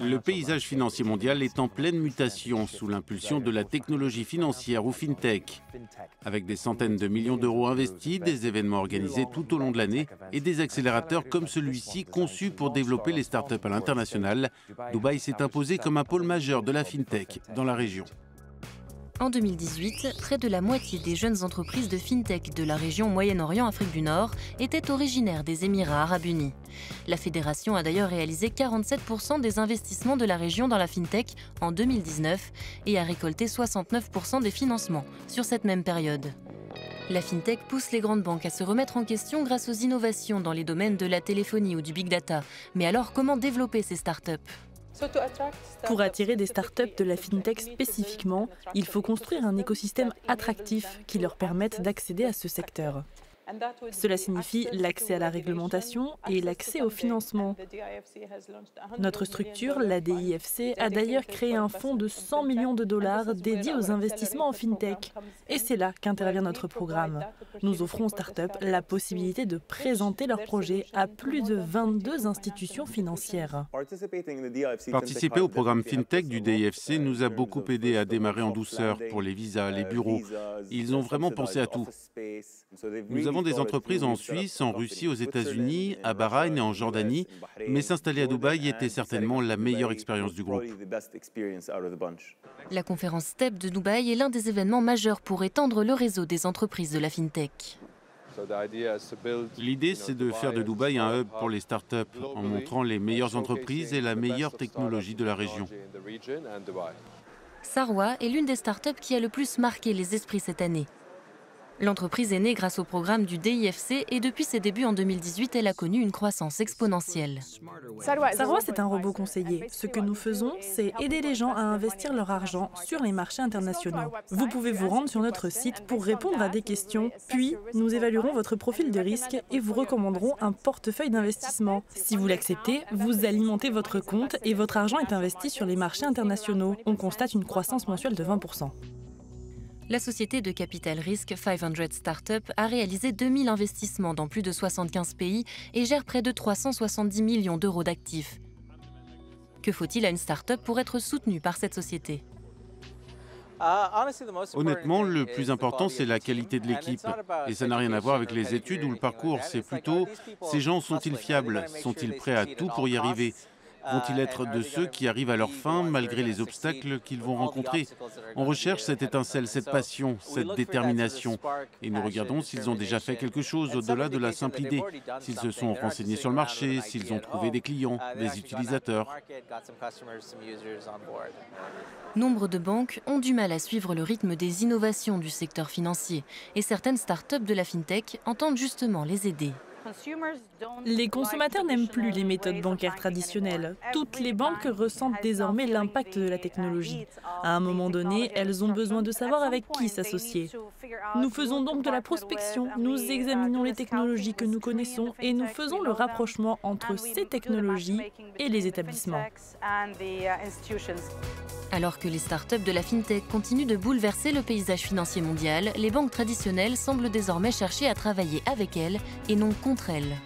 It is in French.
Le paysage financier mondial est en pleine mutation sous l'impulsion de la technologie financière ou FinTech. Avec des centaines de millions d'euros investis, des événements organisés tout au long de l'année et des accélérateurs comme celui-ci conçus pour développer les startups à l'international, Dubaï s'est imposé comme un pôle majeur de la FinTech dans la région. En 2018, près de la moitié des jeunes entreprises de FinTech de la région Moyen-Orient-Afrique du Nord étaient originaires des Émirats arabes unis. La fédération a d'ailleurs réalisé 47% des investissements de la région dans la FinTech en 2019 et a récolté 69% des financements sur cette même période. La FinTech pousse les grandes banques à se remettre en question grâce aux innovations dans les domaines de la téléphonie ou du big data. Mais alors, comment développer ces startups? Pour attirer des startups de la fintech spécifiquement, il faut construire un écosystème attractif qui leur permette d'accéder à ce secteur. Cela signifie l'accès à la réglementation et l'accès au financement. Notre structure, la DIFC, a d'ailleurs créé un fonds de 100 millions de dollars dédié aux investissements en FinTech. Et c'est là qu'intervient notre programme. Nous offrons aux startups la possibilité de présenter leurs projets à plus de 22 institutions financières. Participer au programme FinTech du DIFC nous a beaucoup aidé à démarrer en douceur pour les visas, les bureaux. Ils ont vraiment pensé à tout. Nous avons des entreprises en Suisse, en Russie, aux États-Unis, à Bahreïn et en Jordanie, mais s'installer à Dubaï était certainement la meilleure expérience du groupe. La conférence STEP de Dubaï est l'un des événements majeurs pour étendre le réseau des entreprises de la FinTech. L'idée, c'est de faire de Dubaï un hub pour les startups en montrant les meilleures entreprises et la meilleure technologie de la région. Sarwa est l'une des startups qui a le plus marqué les esprits cette année. L'entreprise est née grâce au programme du DIFC et depuis ses débuts en 2018, elle a connu une croissance exponentielle. Sarwa, c'est un robot conseiller. Ce que nous faisons, c'est aider les gens à investir leur argent sur les marchés internationaux. Vous pouvez vous rendre sur notre site pour répondre à des questions, puis nous évaluerons votre profil de risque et vous recommanderons un portefeuille d'investissement. Si vous l'acceptez, vous alimentez votre compte et votre argent est investi sur les marchés internationaux. On constate une croissance mensuelle de 20%. La société de capital risque 500 Startup a réalisé 2000 investissements dans plus de 75 pays et gère près de 370 millions d'euros d'actifs. Que faut-il à une startup pour être soutenue par cette société? Honnêtement, le plus important, c'est la qualité de l'équipe. Et ça n'a rien à voir avec les études ou le parcours. C'est plutôt, ces gens sont-ils fiables? Sont-ils prêts à tout pour y arriver? Vont-ils être de ceux qui arrivent à leur fin malgré les obstacles qu'ils vont rencontrer? On recherche cette étincelle, cette passion, cette détermination. Et nous regardons s'ils ont déjà fait quelque chose au-delà de la simple idée, s'ils se sont renseignés sur le marché, s'ils ont trouvé des clients, des utilisateurs. Nombre de banques ont du mal à suivre le rythme des innovations du secteur financier et certaines startups de la FinTech entendent justement les aider. Les consommateurs n'aiment plus les méthodes bancaires traditionnelles. Toutes les banques ressentent désormais l'impact de la technologie. À un moment donné, elles ont besoin de savoir avec qui s'associer. Nous faisons donc de la prospection, nous examinons les technologies que nous connaissons et nous faisons le rapprochement entre ces technologies et les établissements. Alors que les startups de la FinTech continuent de bouleverser le paysage financier mondial, les banques traditionnelles semblent désormais chercher à travailler avec elles et non contre elles.